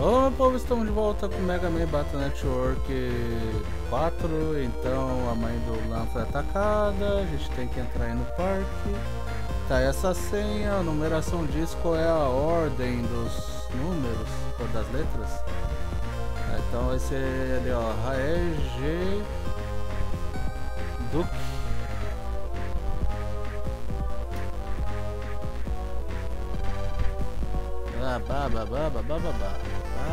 Olá meu povo, estamos de volta com Mega Man Battle Network 4 Então a mãe do Lan foi atacada, a gente tem que entrar aí no parque. Tá, essa senha, a numeração diz qual é a ordem dos números, ou das letras. Tá, Então vai ser ali ó, Rae G Duque. Ah, ba, ba,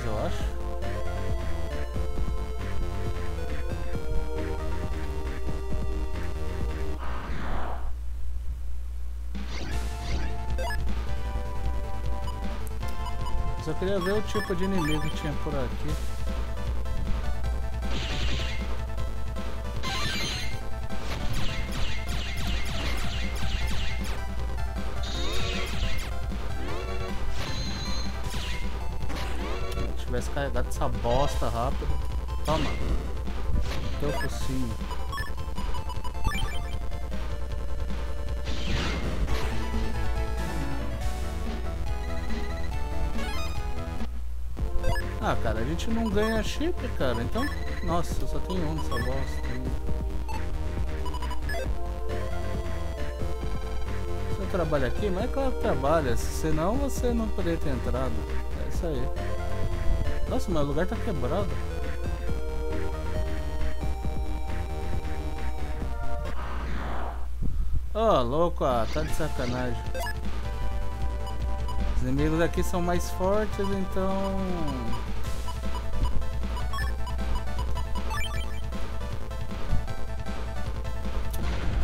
2, eu acho. Só queria ver o tipo de inimigo que tinha por aqui. Bosta rápido. Toma. Teu focinho. Ah, cara, a gente não ganha chip, cara. Então, nossa, só tem um nessa bosta. Você trabalha aqui? Mas é claro que trabalha. Senão você não poderia ter entrado. É isso aí. Nossa, mas o lugar tá quebrado. Oh, louco, ah, tá de sacanagem. Os inimigos aqui são mais fortes, então...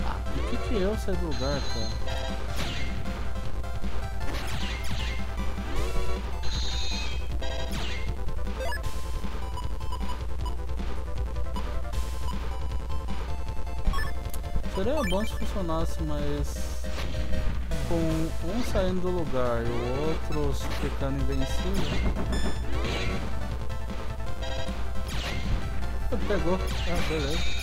Ah, por que que eu saí do lugar, cara? Seria bom se funcionasse, mas com um saindo do lugar e o outro ficando invencível. Pegou. Ah, beleza.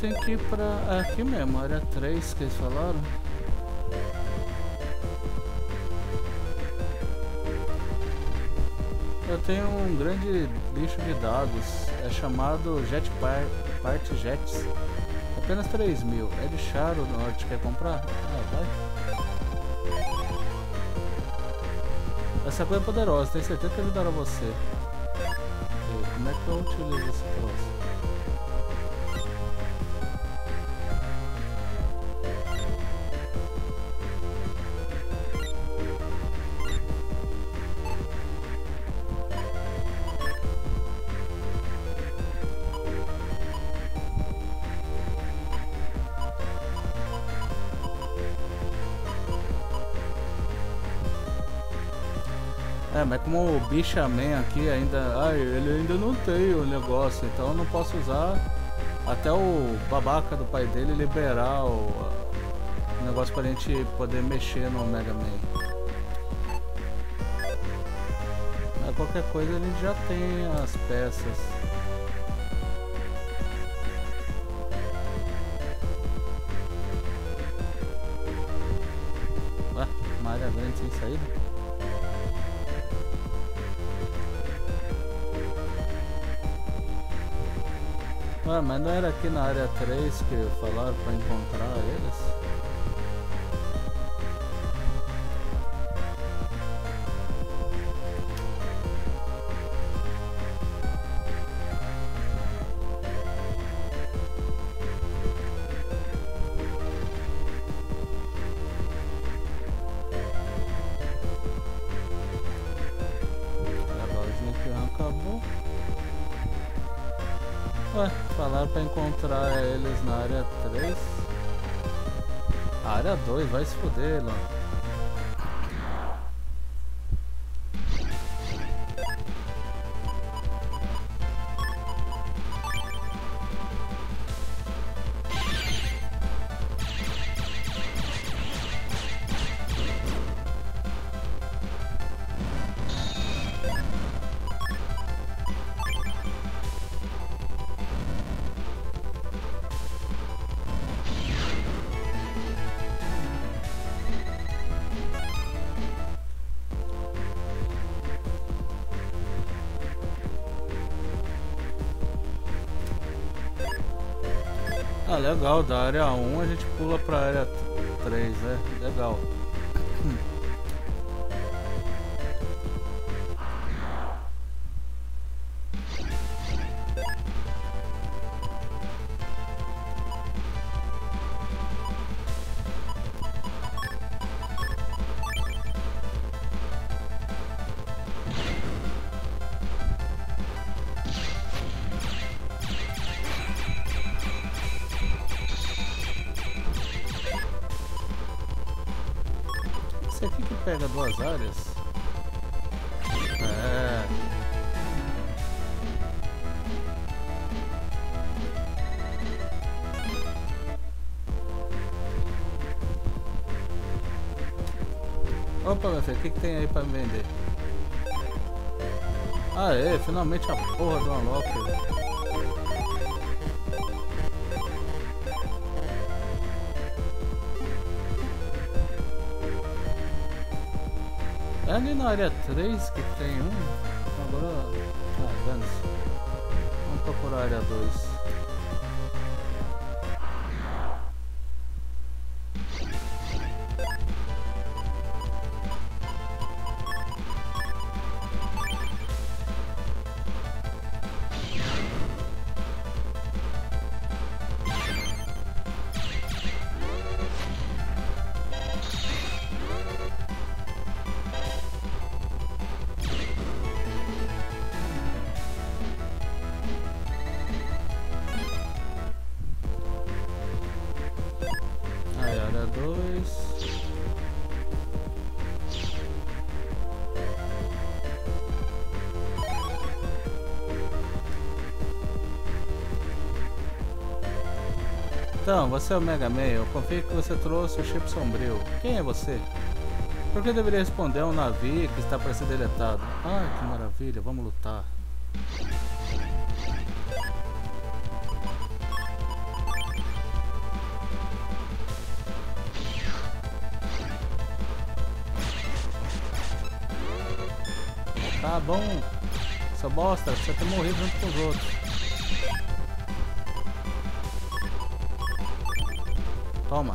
Tem que ir pra aqui mesmo, área 3 que eles falaram. Eu tenho um grande lixo de dados, é chamado Jetpart Part Jets. Apenas 3 mil. É de Charo Norte, quer comprar? Ah, vai. Essa coisa é poderosa, tenho certeza que ajudará você. E como é que eu utilizo esse troço? Mas como o Bichaman aqui ainda. Ai, ele ainda não tem o negócio, então eu não posso usar até o babaca do pai dele liberar o, o negócio pra gente poder mexer no Mega Man. Mas qualquer coisa ele já tem as peças. Ué, uma área grande sem saída? Ah, mas não era aqui na área 3 que falaram pra encontrar eles? Falaram pra encontrar eles na área 3. A área 2, vai se fuder, Luan. Legal, da área 1 a gente pula pra área 3, é legal. Duas áreas? É. Opa, meu filho, o que, que tem aí pra me vender? Ah, é, finalmente a porra do unlocker. É ali na área 3 que tem um. Agora. Ah, dane-se. Vamos procurar a área 2. Então, você é o Mega Man. Eu confio que você trouxe o chip sombrio. Quem é você? Por que deveria responder a um navio que está para ser deletado? Ai, que maravilha. Vamos lutar. Tá bom. Seu bosta, você tem morrido junto com os outros. Toma.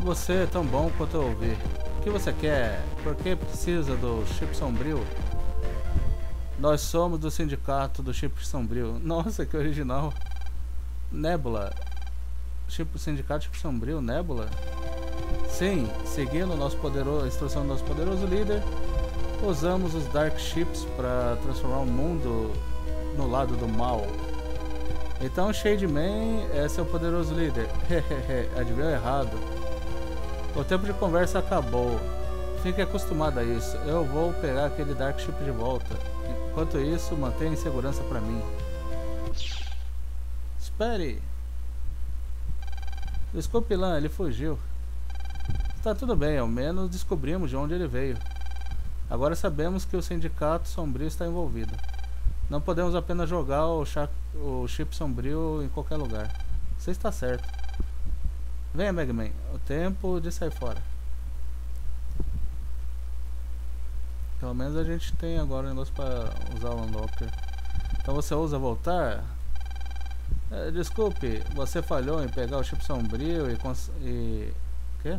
Você é tão bom quanto eu ouvi. O que você quer? Por que precisa do chip sombrio? Nós somos do sindicato do chip sombrio. Nossa, que original. Nebula. Chip sindicato chip sombrio, Nebula? Sim, seguindo nosso poderoso, a instrução do nosso poderoso líder, usamos os Dark Chips para transformar o mundo no lado do mal. Então Shade Man é seu poderoso líder. Hehehe, adivinhou errado. O tempo de conversa acabou. Fique acostumado a isso. Eu vou pegar aquele Dark Ship de volta. Enquanto isso, mantenha em segurança para mim. Espere! Desculpe, Lan, ele fugiu. Está tudo bem, ao menos descobrimos de onde ele veio. Agora sabemos que o Sindicato Sombrio está envolvido. Não podemos apenas jogar o, o chip sombrio em qualquer lugar. Você está certo. Venha, Megman. O tempo de sair fora. Pelo menos a gente tem agora o negócio para usar o unlocker. Então você usa voltar? É, desculpe, você falhou em pegar o chip sombrio e... Cons e quê?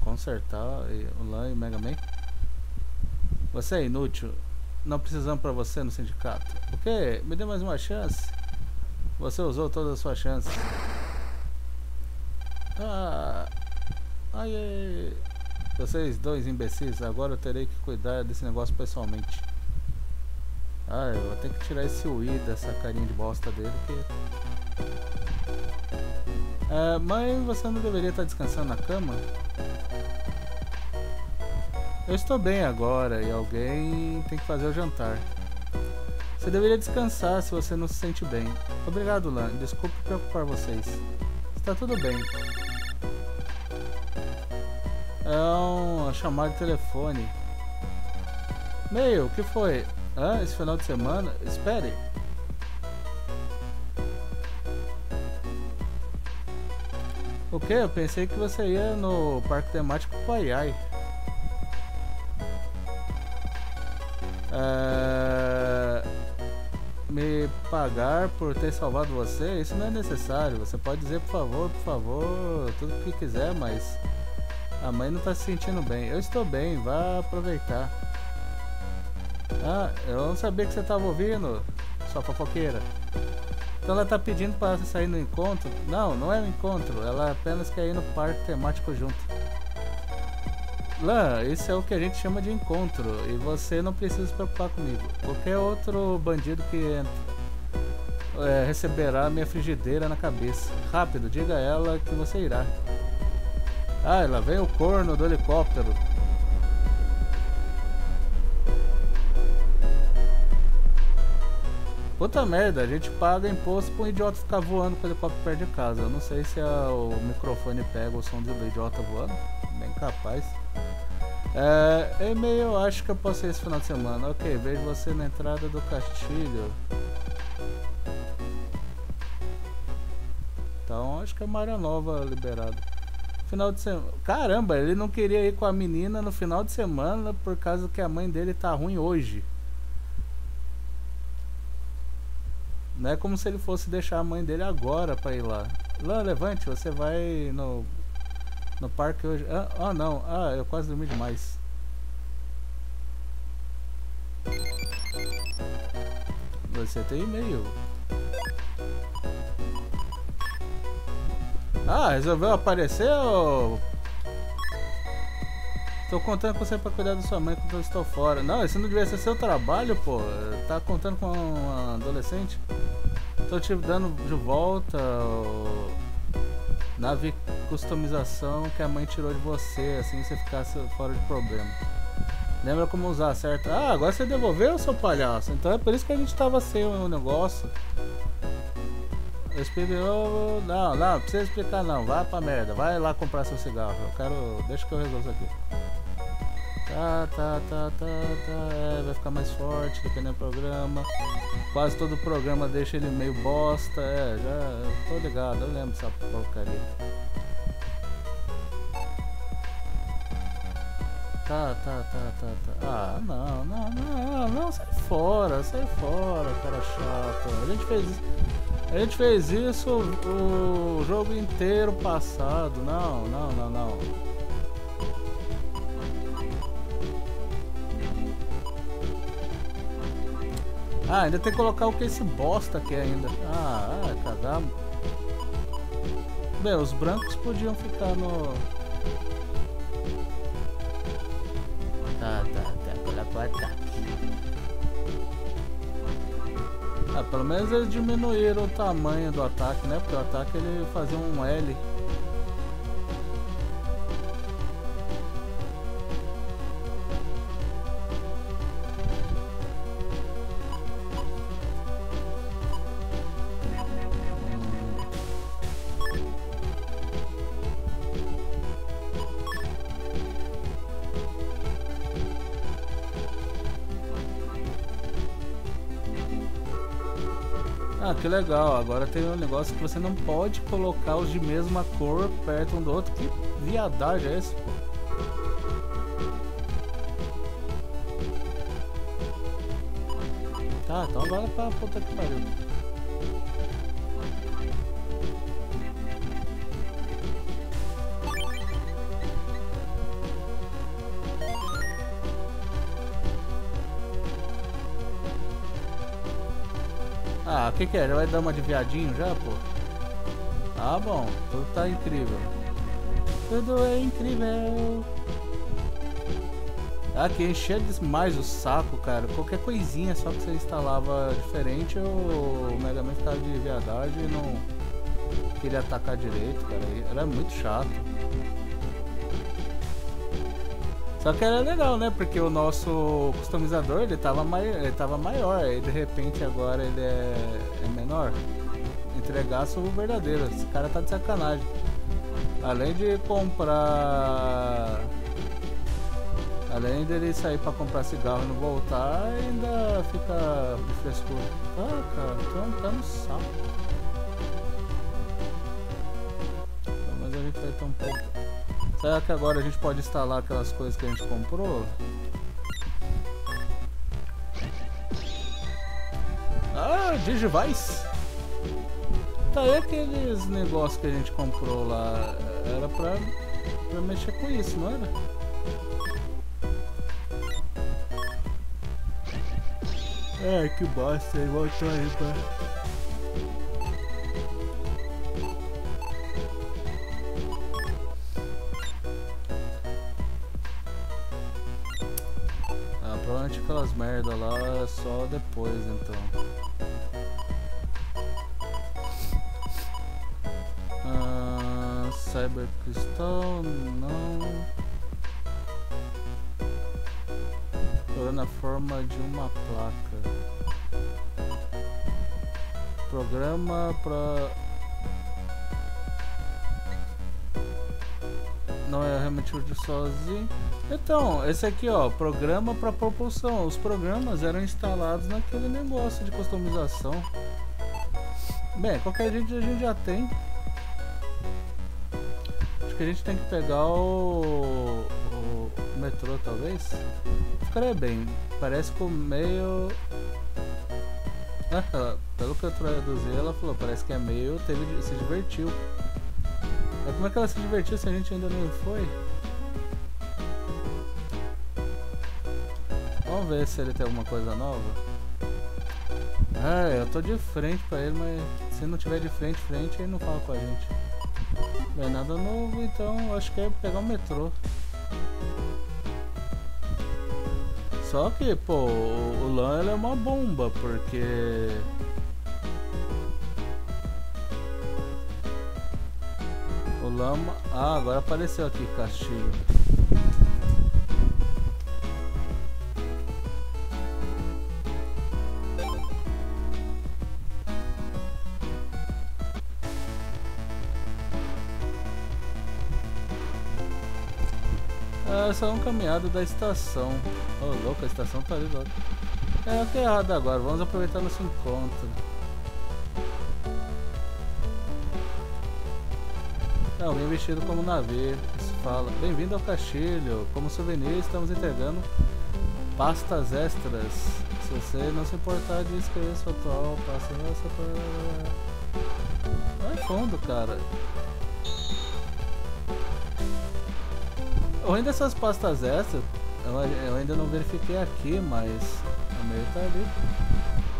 Consertar e, o LAN e Mega Man? Você é inútil. Não precisamos para você no sindicato. O quê? Me dê mais uma chance. Você usou todas as suas chances. Ah, ai, ai, vocês dois imbecis, agora eu terei que cuidar desse negócio pessoalmente. Ah, eu vou ter que tirar esse Wii dessa carinha de bosta dele que... É, mas você não deveria estar descansando na cama? Eu estou bem agora e alguém tem que fazer o jantar. Você deveria descansar se você não se sente bem. Obrigado, Lan. Desculpe preocupar vocês. Está tudo bem. É uma chamada de telefone. Meio, o que foi? Ah, esse final de semana? Espere. O que? Eu pensei que você ia no parque temático Paiai. Pagar por ter salvado você? Isso não é necessário. Você pode dizer por favor, por favor, tudo o que quiser, mas a mãe não está se sentindo bem. Eu estou bem, vá aproveitar. Ah, eu não sabia que você estava ouvindo, sua fofoqueira. Então ela está pedindo para você sair no encontro? Não, não é um encontro, ela apenas quer ir no parque temático junto. Lan, isso é o que a gente chama de encontro e você não precisa se preocupar comigo. Qualquer outro bandido que é, receberá minha frigideira na cabeça. Rápido, diga a ela que você irá. Ah, lá vem o corno do helicóptero. Puta merda, a gente paga imposto pra um idiota ficar voando com o helicóptero perto de casa. Eu não sei se a, o microfone pega o som do idiota voando. Bem capaz. É, e-mail, acho que eu posso ir esse final de semana. Ok, vejo você na entrada do Castilho. Acho que é uma área nova liberada. Final de semana. Caramba, ele não queria ir com a menina no final de semana por causa que a mãe dele tá ruim hoje. Não é como se ele fosse deixar a mãe dele agora pra ir lá. Lá, levante, você vai no no parque hoje. Ah, ah, não. Ah, eu quase dormi demais. Você tem e-mail. Ah, resolveu aparecer ou... Tô contando com você pra cuidar da sua mãe quando eu estou fora. Não, isso não devia ser seu trabalho, pô. Tá contando com um adolescente. Tô te dando de volta nave customização que a mãe tirou de você, assim você ficasse fora de problema. Lembra como usar, certo? Ah, agora você devolveu, seu palhaço. Então é por isso que a gente tava sem o negócio. Eu... Não, não, não precisa explicar não. Vai pra merda. Vai lá comprar seu cigarro. Eu quero... Deixa que eu resolvo isso aqui. Tá, tá, tá, tá, tá. É, vai ficar mais forte dependendo do programa. Quase todo programa deixa ele meio bosta. É, já tô ligado, eu lembro dessa porcaria. Tá, tá, tá, tá, tá. Ah, não, não, não, não, sai fora, sai fora, cara chato. A gente fez isso. A gente fez isso o jogo inteiro passado. Não, não, não, não. Ah, ainda tem que colocar o que esse bosta aqui ainda. Ah, ah. Bem, os brancos podiam ficar no... Ah, pelo menos eles diminuíram o tamanho do ataque, né? Porque o ataque ele fazia um L. que legal. Agora tem um negócio que você não pode colocar os de mesma cor perto um do outro. Que viadagem é esse, pô? Tá, então agora pra puta que pariu. Ah, o que, que é? Já vai dar uma de viadinho já, pô? Ah, bom. Tudo tá incrível. Tudo é incrível. Aqui enchia demais o saco, cara. Qualquer coisinha só que você instalava diferente, o Mega Man ficava de viadagem e não queria atacar direito, cara. Era muito chato. Só que era legal, né? Porque o nosso customizador ele tava, mai ele tava maior, e de repente agora ele é, é menor. Entregasse o verdadeiro. Esse cara tá de sacanagem. Além de comprar. Além dele sair pra comprar cigarro e não voltar, ainda fica de frescura. Ah, cara, então tá no saco. Mas a gente vai ter pouco. Será que agora a gente pode instalar aquelas coisas que a gente comprou? Ah, Digivice! Tá aí aqueles negócios que a gente comprou lá. Era pra, pra mexer com isso, não era? Ai, que bosta, ele voltou aí aquelas merda lá só depois então. Ah, Cyber Crystal, não. Tô na forma de uma placa. Programa para não é realmente o sozinho. Então, esse aqui, ó, programa para propulsão. Os programas eram instalados naquele negócio de customização. Bem, qualquer jeito a gente já tem. Acho que a gente tem que pegar o, o, metrô, talvez. Ficaria bem. Parece com meio... Ah, pelo que eu traduzi, ela falou, parece que é meio... Teve, se divertiu. Mas como é que ela se divertiu se a gente ainda nem foi? Ver se ele tem alguma coisa nova. Ah, eu tô de frente pra ele, mas se não tiver de frente, frente, ele não fala com a gente. Bem, nada novo, então acho que é pegar o metrô. Só que, pô, o, LAN é uma bomba, porque... O Lama... Ah, agora apareceu aqui, Castilho. É só um caminhado da estação. Oh, louco, a estação tá ali logo. É, o que é errado agora? Vamos aproveitar nosso encontro. É, alguém vestido como navio. Isso fala. Bem-vindo ao Castilho. Como souvenir, estamos entregando pastas extras. Se você não se importar de escrever sua atual pasta extra Vai fundo, cara. Ruim dessas pastas extras, eu, eu, ainda não verifiquei aqui, mas o meio tá ali.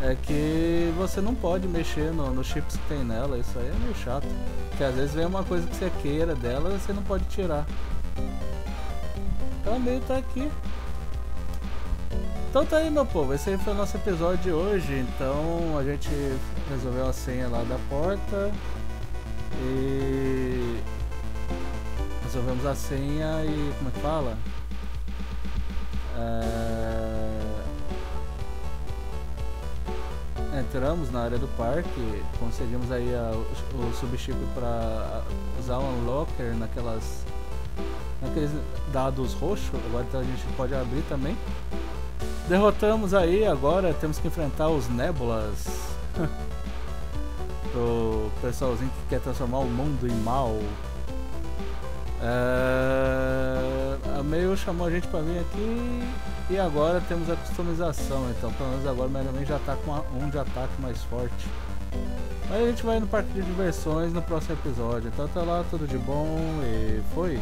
É que você não pode mexer no, no chips que tem nela, isso aí é meio chato. Porque às vezes vem uma coisa que você queira dela e você não pode tirar. Então meio tá aqui. Então tá aí meu povo, esse aí foi o nosso episódio de hoje. Então a gente resolveu a senha lá da porta. E resolvemos a senha e como é que fala? É... Entramos na área do parque, conseguimos aí a, o, o subchip para usar um unlocker naquelas naqueles dados roxos, agora então a gente pode abrir também. Derrotamos aí, agora temos que enfrentar os Nébulas. Pro pessoalzinho que quer transformar o mundo em mal. É, a Meio chamou a gente para vir aqui e agora temos a customização, então pelo menos agora o Mega Man já está com um de ataque mais forte. Mas a gente vai no parque de diversões no próximo episódio. Então até lá, tudo de bom e foi!